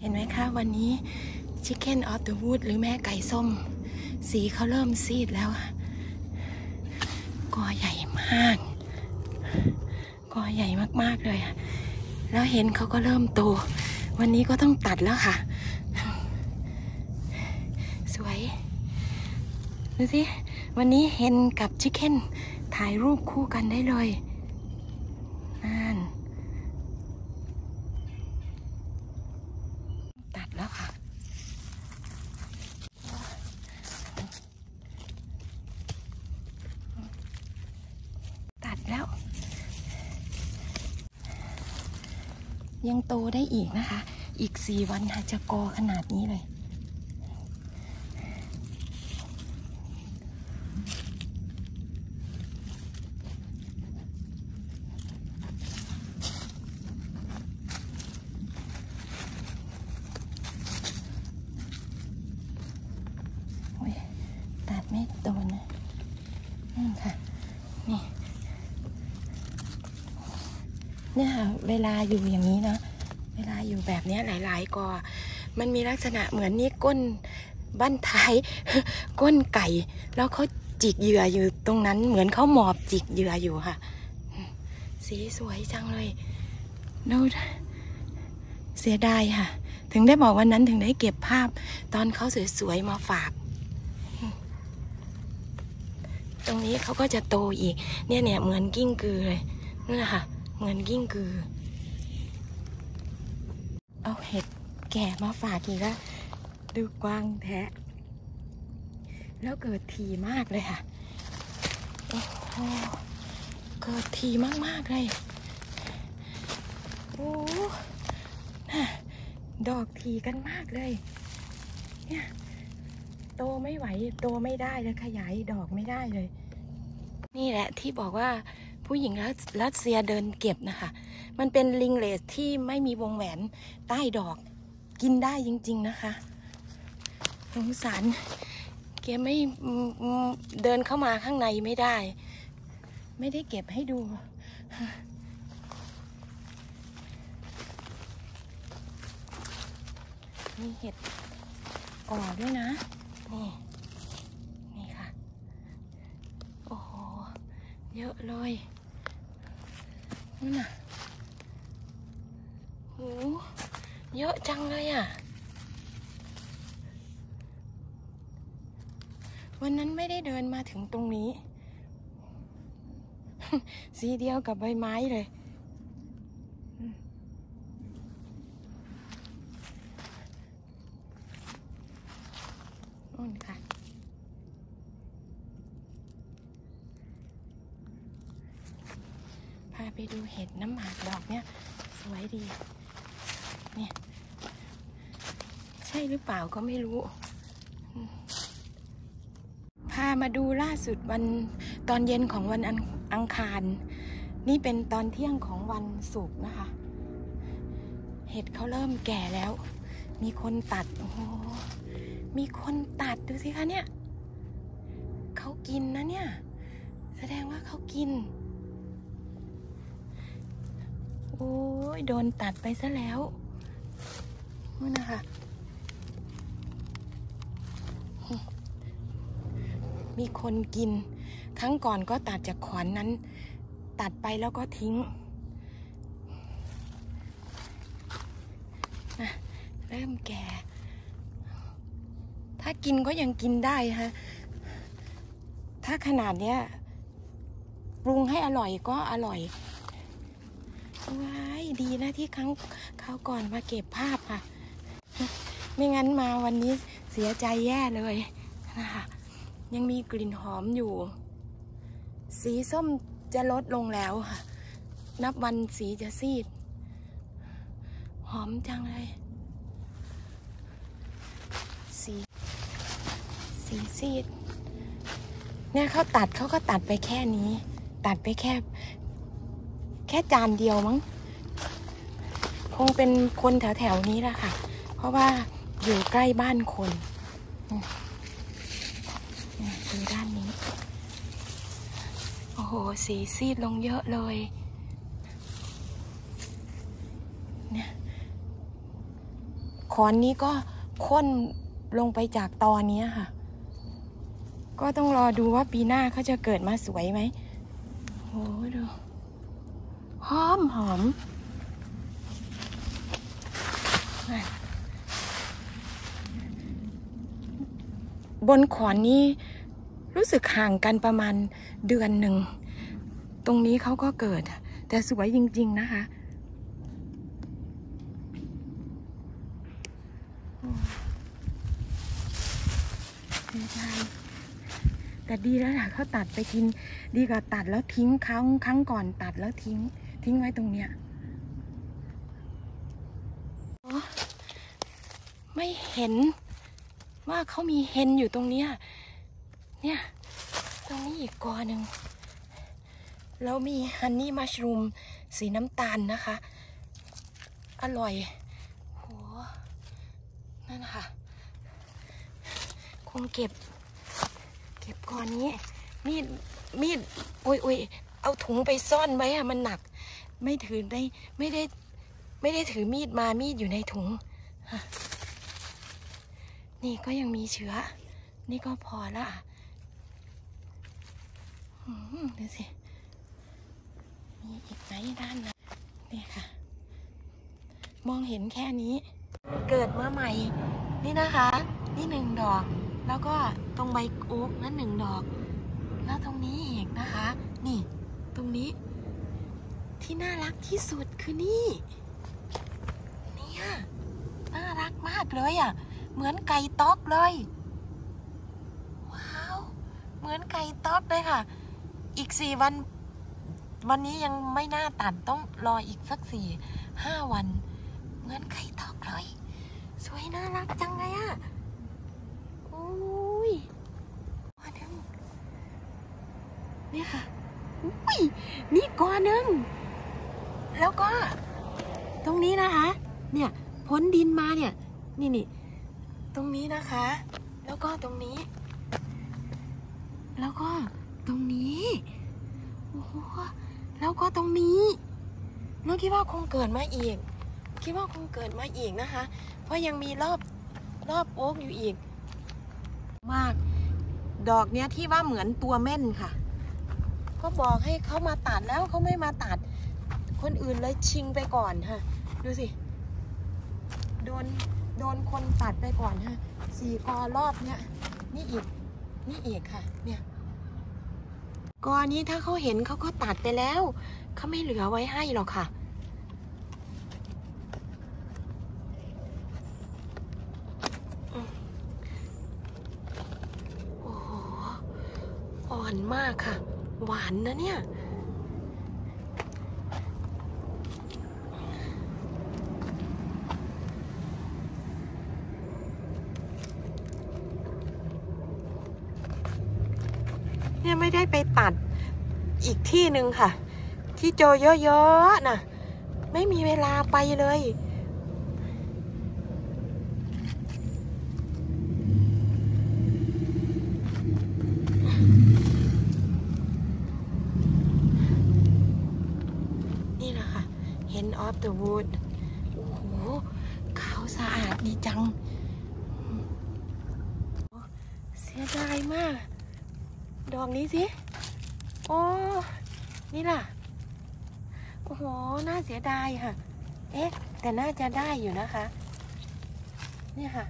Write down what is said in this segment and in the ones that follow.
เห็นไหมคะวันนี้ Chicken of the Wood หรือแม่ไก่ส้ม สีเขาเริ่มซีดแล้วกอใหญ่มากกอใหญ่มากๆเลยอะแล้วเห็นเขาก็เริ่มโต วันนี้ก็ต้องตัดแล้วค่ะ สวยดูสิวันนี้เห็นกับชิคเก้นถ่ายรูปคู่กันได้เลย นั่น ตัดแล้วค่ะ ตัดแล้ว ยังโตได้อีกนะคะ อีกสี่วันค่ะจะกอขนาดนี้เลยโอ้ยตัดไม่โดนนะนี่ค่ะ นี่ เนี่ยเวลาอยู่อย่างนี้นะเวลาอยู่แบบนี้หลาย ๆกอมันมีลักษณะเหมือนนี่ก้นบ้านท้ายก้นไก่ แล้วเขาจิกเหยื่ออยู่ตรงนั้น เหมือนเขาหมอบจิกเหยื่ออยู่ค่ะ สีสวยจังเลยแล้วเสียดายค่ะ ถึงได้บอกวันนั้นถึงได้เก็บภาพ ตอนเขาสวยๆมาฝากตรงนี้เขาก็จะโตอีก เนี่ยเนี่ยเหมือนกิ้งกือเลยนั่แหละค่ะ เหมือนกิ้งกือ เอาเห็ดแก่มาฝากอีกแล้วดูกว้างแท้แล้วเกิดทีมากเลยค่ะ โอ้โห เกิดทีมาก ๆ เลย โอ้น่ะดอกทีกันมากเลย เนี่ย โตไม่ไหว โตไม่ได้เลยขยายดอกไม่ได้เลย นี่แหละที่บอกว่า ผู้หญิงรัสเซียเดินเก็บนะคะ มันเป็นลิงเลสที่ไม่มีวงแหวนใต้ดอกกินได้จริง ๆนะคะสงสารแกไม่เดินเข้ามาข้างในไม่ได้ ไม่ได้เก็บให้ดูมีเห็ดก่อด้วยนะ นี่ นี่ค่ะ โอ้โห เยอะเลย นั่นน่ะโหเยอะจังเลยอะ วันนั้นไม่ได้เดินมาถึงตรงนี้ สีเดียวกับใบไม้เลย นู่นค่ะ พา ไปดูเห็ดน้ำหมากดอกเนี่ย สวยดี เนี่ย ใช่หรือเปล่าก็ไม่รู้ พามาดูล่าสุดวันตอนเย็นของวันอังอังคาร นี่เป็นตอนเที่ยงของวันศุกร์นะคะ เห็ดเขาเริ่มแก่แล้ว มีคนตัด โอ้โห มีคนตัดดูสิคะเนี่ย เขากินนะเนี่ย แสดงว่าเขากิน โอ้ยโดนตัดไปซะแล้วนู่นนะคะ มีคนกิน ครั้งก่อนก็ตัดจากขอนนั้น ตัดไปแล้วก็ทิ้งนะเริ่มแก่ ถ้ากินก็ยังกินได้ฮะ ถ้าขนาดเนี้ยปรุงให้อร่อยก็อร่อย ว้ายดีนะที่ครั้งคราวก่อนมาเก็บภาพค่ะ ไม่งั้นมาวันนี้เสียใจแย่เลยนะคะยังมีกลิ่นหอมอยู่ สีส้มจะลดลงแล้วค่ะ นับวันสีจะซีด หอมจังเลย สีสีซีด เนี่ยเขาตัดเขาก็ตัดไปแค่นี้ ตัดไปแค่ แค่จานเดียวมั้ง คงเป็นคนแถวๆนี้แหละค่ะ เพราะว่าอยู่ใกล้บ้านคนดูด้านนี้ โอ้โห สีซีดลงเยอะเลย เนี่ยขอนนี้ก็ค้นลงไปจากตอนนี้ค่ะ ก็ต้องรอดูว่าปีหน้าเขาจะเกิดมาสวยไหมโอ้ดู หอมหอมบนขอนนี้รู้สึกห่างกันประมาณเดือนหนึ่ง ตรงนี้เขาก็เกิด แต่สวยจริง ๆ นะคะ แต่ดีแล้วล่ะเขาตัดไปกิน ดีกว่าตัดแล้วทิ้งครั้งครั้งก่อนตัดแล้วทิ้ง ทิ้งไว้ตรงเนี้ยไม่เห็นว่าเขามีเฮนอยู่ตรงเนี้ยเนี่ย ตรงนี้อีกกอหนึ่งแล้วมีฮันนี่มัชรูมสีน้ำตาลนะคะ อร่อยโหนั่นค่ะ คงเก็บ เก็บก่อนนี้ มีด มีด โอ้ยโอ้ยเอาถุงไปซ่อนไว้อะมันหนัก ไม่ถือได้ไม่ได้ไม่ได้ถือมีดมามีดอยู่ในถุง นี่ก็ยังมีเชื้อ นี่ก็พอละอืมดูสิ มีอีกไหมด้านนั้นนี่ค่ะ มองเห็นแค่นี้ เกิดมาใหม่ นี่นะคะ นี่หนึ่งดอก แล้วก็ตรงใบโอ๊กนั้นหนึ่งดอก แล้วตรงนี้อีกนะคะ นี่ ตรงนี้ ที่น่ารักที่สุดคือนี่ เนี่ยน่ารักมากเลยอะ เหมือนไก่ต๊อกเลย ว้าว เหมือนไก่ต๊อกเลยค่ะ อีกสี่วัน วันนี้ยังไม่น่าตัดต้องรออีกสักสี่ห้าวัน เหมือนไก่ต๊อกเลย สวยน่ารักจังเลยอะอุ้ยกอหนึ่งเนี่ยค่ะอุ้ยนี่กอหนึ่ง แล้วก็ ตรงนี้นะคะ เนี่ยพ้นดินมาเนี่ย นี่นี่ตรงนี้นะคะ แล้วก็ตรงนี้ แล้วก็ตรงนี้โอ้โหแล้วก็ตรงนี้น้องคิดว่าคงเกิดมาอีก คิดว่าคงเกิดมาอีกนะคะ เพราะยังมีรอบรอบโอ๊กอยู่อีก มาก ดอกเนี้ยที่ว่าเหมือนตัวเม่นค่ะ ก็บอกให้เขามาตัดแล้วเขาไม่มาตัด คนอื่นเลยชิงไปก่อนค่ะดูสิ โดน โดนคนตัดไปก่อนฮะสี่กอรอบเนี้ย นี่อีก นี่อีกค่ะ เนี่ยกอนี้ถ้าเขาเห็นเขาก็ตัดไปแล้ว เขาไม่เหลือไว้ให้หรอกค่ะ โอ้โหอ่อนมากค่ะ หวานนะเนี่ย เนี่ยไม่ได้ไปตัดอีกที่หนึ่งค่ะ ที่เจเยอะๆนะไม่มีเวลาไปเลย นี่แหละค่ะ Hen of the Wood โอ้โหขาวสะอาดดีจัง เสียดายมาก ดอกนี้สิโอ้นี่ล่ะโอ้โหน่าเสียดายค่ะ เอ๊ะ แต่น่าจะได้อยู่นะคะ นี่ค่ะ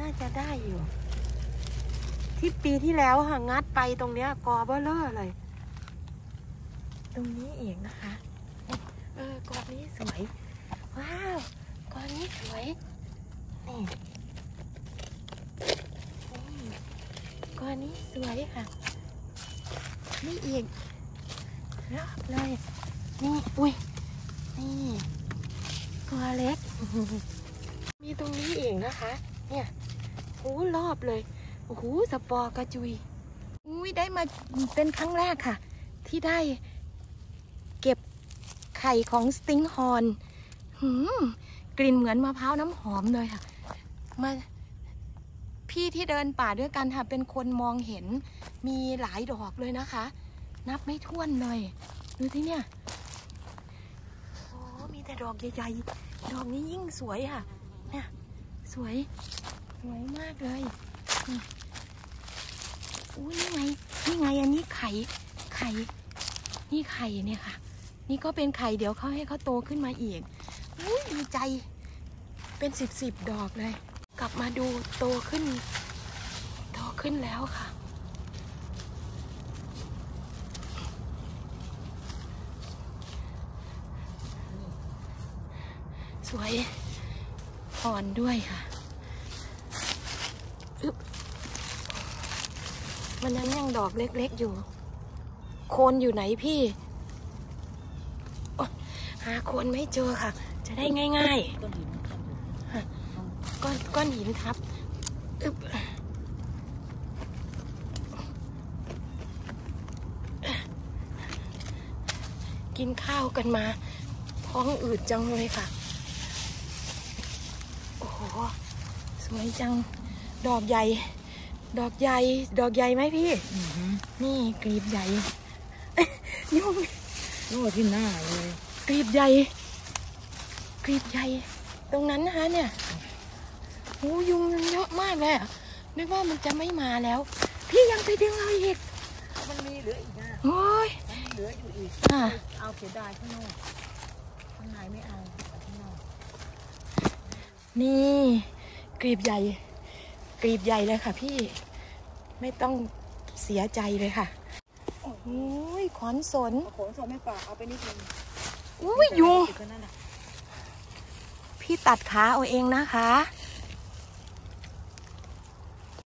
น่าจะได้อยู่ ที่ปีที่แล้วค่ะงัดไปตรงเนี้ยกอเบลเลอร์เลย ตรงนี้เองนะคะเออกอนี้สวย ว้าวกอนี้สวยนี่กอ นี้สวยค่ะ นี่อีกรอบเลย นี่อุ้ยนี่ตัวเล็ก มีตรงนี้เองนะคะ เนี่ยโอ้รอบเลยโอ้โหสปอร์กระจุยอุ้ยได้มาเป็นครั้งแรกค่ะ ที่ได้เก็บไข่ของสติงฮอนหืมกลิ่นเหมือนมะพร้าวน้ำหอมเลยค่ะ มา พี่ที่เดินป่าด้วยกันค่ะ เป็นคนมองเห็นมีหลายดอกเลยนะคะ นับไม่ถ้วนเลย ดูที่เนี่ย โอ้ มีแต่ดอกใหญ่ๆ ดอกนี้ยิ่งสวยค่ะ เนี่ย สวย สวยมากเลยอุ้ยนี่ไง นี่ไง อันนี้ไข่ ไข่ นี่ไข่เนี่ยค่ะ นี่ก็เป็นไข่เดี๋ยวเขาให้เขาโตขึ้นมาอีกอุ้ยดีใจ เป็นสิบสิบดอกเลย ลับมาดูโตขึ้น โตขึ้นแล้วค่ะ สวยอ่อนด้วยค่ะมันยังยังดอกเล็กๆอยู่ โคนอยู่ไหนพี่ หาโคนไม่เจอค่ะ จะได้ง่าย ๆ ก้อนก้อนหินทับอึ๊บกินข้าวกันมาท้องอืดจังเลยค่ะ โอ้โห สวยจัง ดอกใหญ่ ดอกใหญ่ ดอกใหญ่ไหมพี่อือหือนี่กลีบใหญ่ ยุ่งโน่ที่หน้าเลยกลีบใหญ่กลีบใหญ่ ตรงนั้นนะคะเนี่ย โอ้ยุงมันเยอะมากเลยอะนึกว่ามันจะไม่มาแล้ว พี่ยังไปดึงเอาอีกมันมีเหลืออีกนะโอ้ย มันมีเหลืออยู่อีก อะ เอาเสียดายข้างนอกข้างในไม่เอาเอาข้างนอกนี่กลีบใหญ่กลีบใหญ่เลยค่ะพี่ไม่ต้องเสียใจเลยค่ะโอ้ยขอนสน เอาขนส่งไม่ปากเอาไปนิดนึงอุ้ยยุง ติดกันนั่นน่ะพี่ตัดขาเอาเองนะคะอ